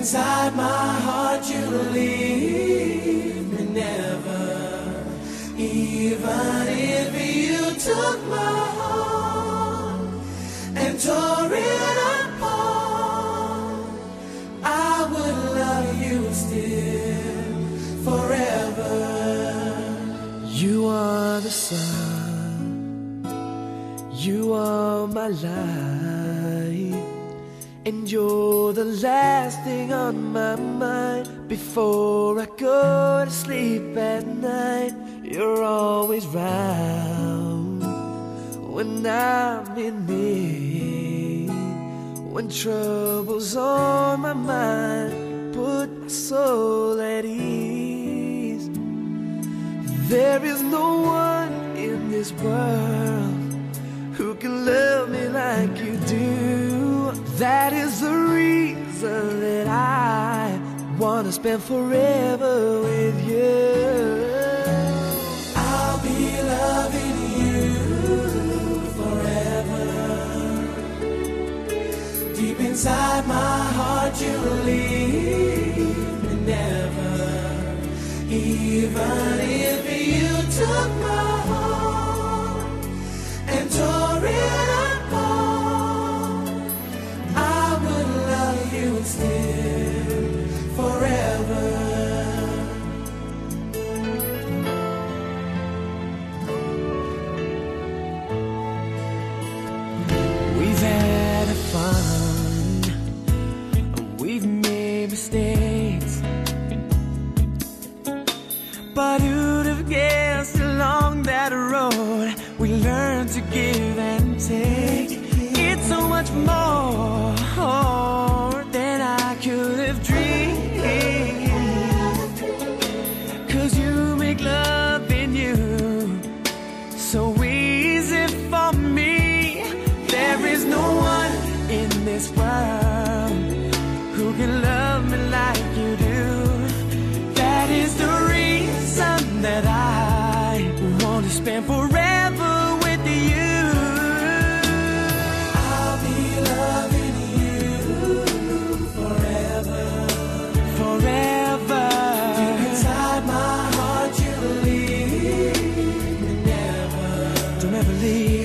inside my heart you leave me never. Even if you took my heart and tore it apart, I would love you still forever. You are the sun, you are my life, and you're the last thing on my mind before I go to sleep at night. You're always round when I'm in need, when trouble's on my mind, put my soul at ease. There is no one in this world who can love me like you. That is the reason that I wanna spend forever with you. I'll be loving you forever. Deep inside my heart, you leave me never. Even love this world who can love me like you do. That is the reason that I want to spend forever with you. I'll be loving you forever. Forever. Inside my heart, you me never. Don't ever leave.